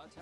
好吃